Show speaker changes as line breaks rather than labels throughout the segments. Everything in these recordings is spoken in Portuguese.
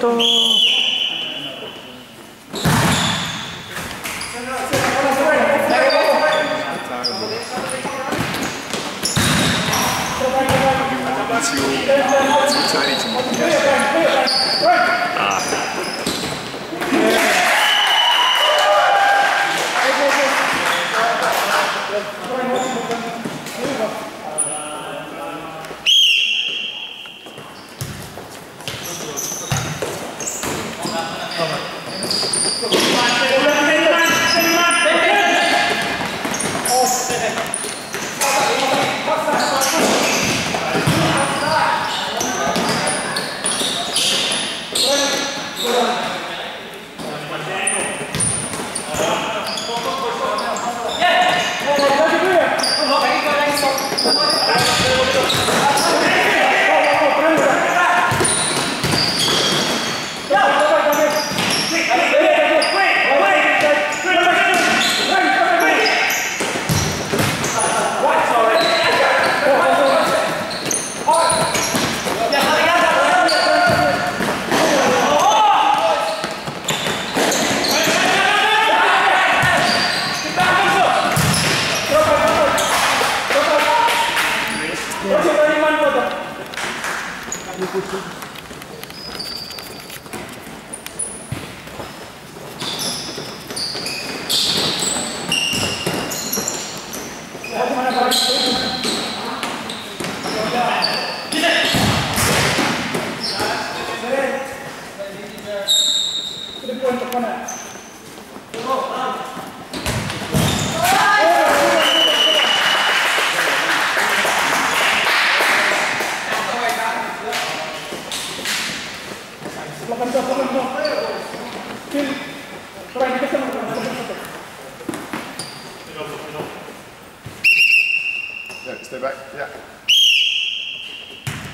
都。Yeah,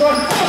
Let's go.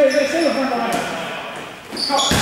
Stay, stay, stay with one another. Come.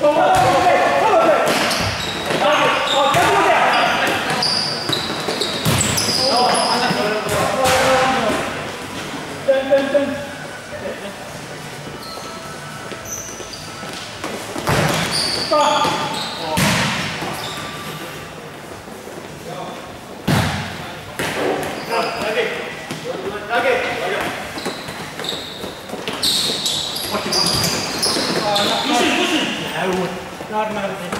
Come on, come on. Normal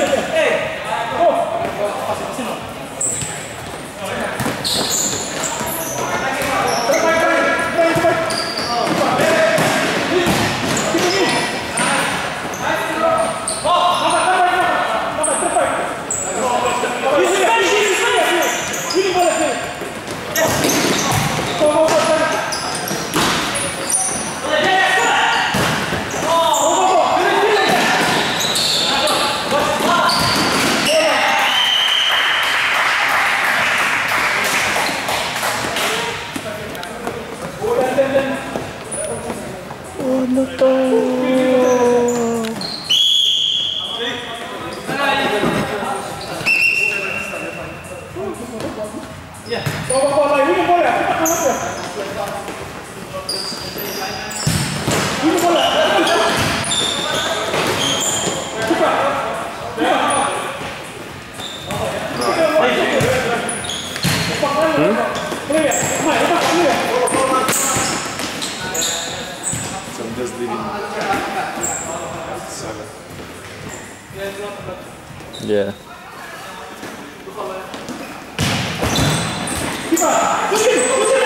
Hey! Hey! Hey! Hey! Hey! Hey! So
I'm just leaving. Seven.
Yeah.
Look at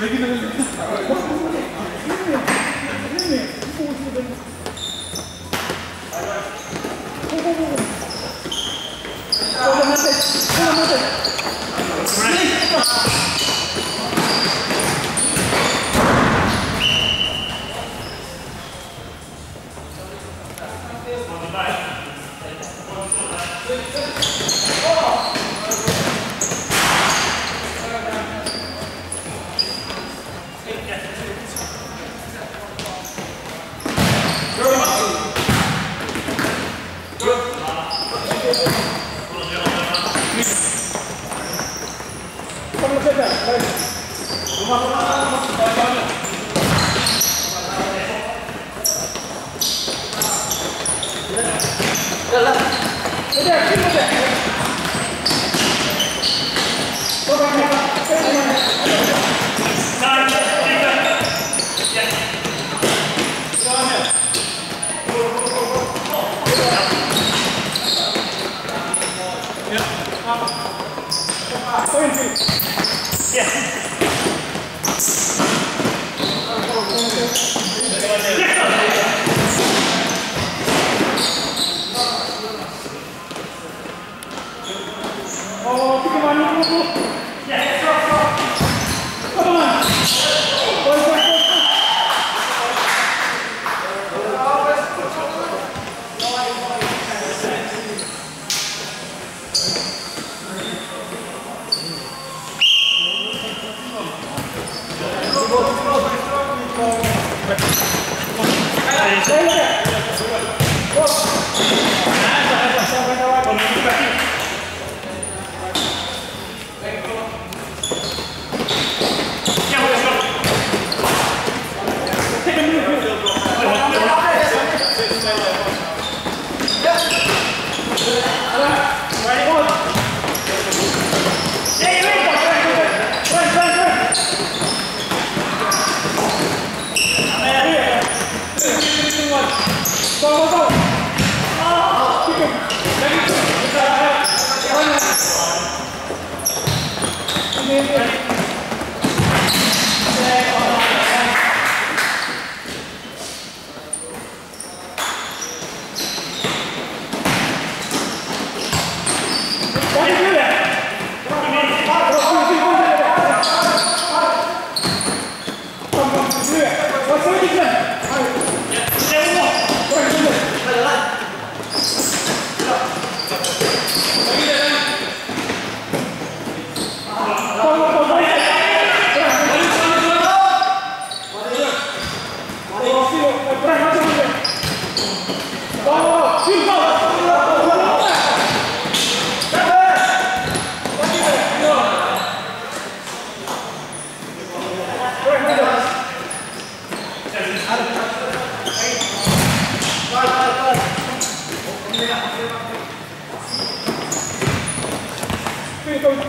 Regular. Yeah. Vamos. Thank you. 込み。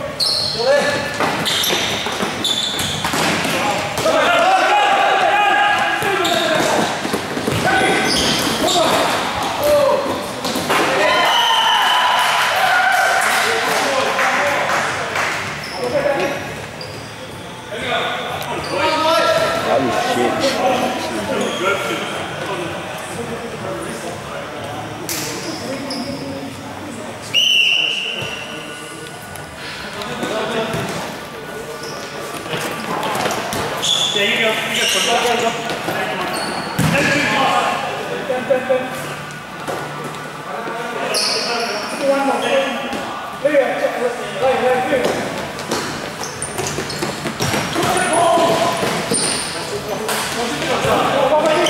Let's go.